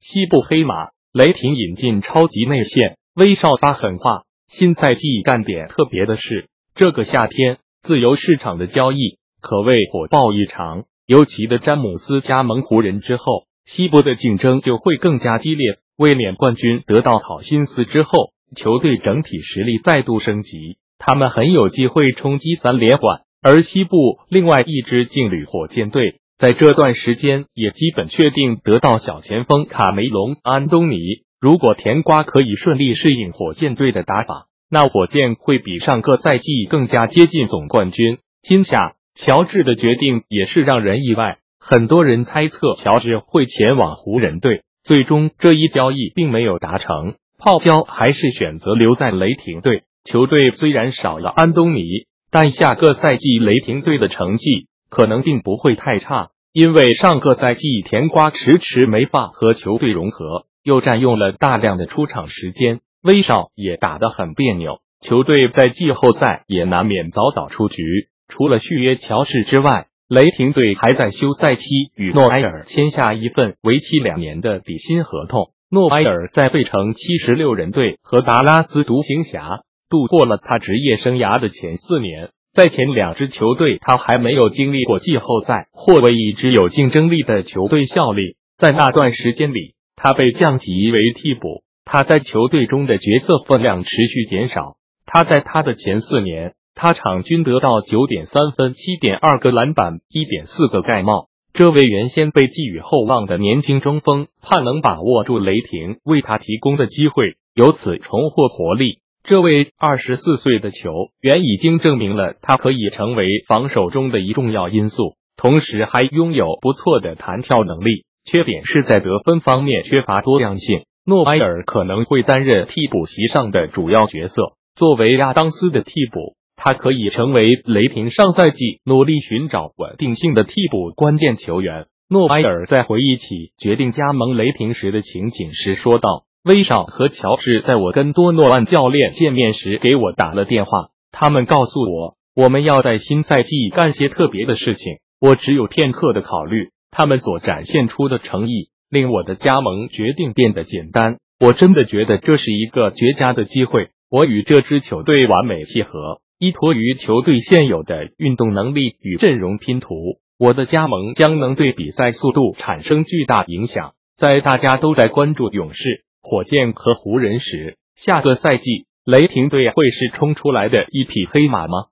西部黑马，雷霆引进超级内线，威少发狠话。新赛季干点特别的是，这个夏天自由市场的交易可谓火爆异常。尤其的詹姆斯加盟湖人之后，西部的竞争就会更加激烈。卫冕冠军得到好心思之后，球队整体实力再度升级，他们很有机会冲击三连冠。而西部另外一支劲旅火箭队。在这段时间也基本确定得到小前锋卡梅隆·安东尼。如果甜瓜可以顺利适应火箭队的打法，那火箭会比上个赛季更加接近总冠军。今夏，乔治的决定也是让人意外。很多人猜测乔治会前往湖人队，最终这一交易并没有达成。泡椒还是选择留在雷霆队。球队虽然少了安东尼，但下个赛季雷霆队的成绩。可能并不会太差，因为上个赛季甜瓜迟迟没法和球队融合，又占用了大量的出场时间，威少也打得很别扭，球队在季后赛也难免早早出局。除了续约乔治之外，雷霆队还在休赛期与诺埃尔签下一份为期两年的底薪合同。诺埃尔在费城七十六人队和达拉斯独行侠度过了他职业生涯的前四年。在前两支球队，他还没有经历过季后赛或为一支有竞争力的球队效力。在那段时间里，他被降级为替补，他在球队中的角色分量持续减少。他在他的前四年，他场均得到九点三分、七点二个篮板、一点四个盖帽。这位原先被寄予厚望的年轻中锋，盼能把握住雷霆为他提供的机会，由此重获活力。这位二十四岁的球员已经证明了他可以成为防守中的一重要因素，同时还拥有不错的弹跳能力。缺点是在得分方面缺乏多样性。诺埃尔可能会担任替补席上的主要角色。作为亚当斯的替补，他可以成为雷霆上赛季努力寻找稳定性的替补关键球员。诺埃尔在回忆起决定加盟雷霆时的情景时说道。威少和乔治在我跟多诺万教练见面时给我打了电话，他们告诉我我们要在新赛季干些特别的事情。我只有片刻的考虑，他们所展现出的诚意令我的加盟决定变得简单。我真的觉得这是一个绝佳的机会，我与这支球队完美契合，依托于球队现有的运动能力与阵容拼图，我的加盟将能对比赛速度产生巨大影响。在大家都在关注勇士。火箭和湖人时，下个赛季雷霆队会是冲出来的一匹黑马吗？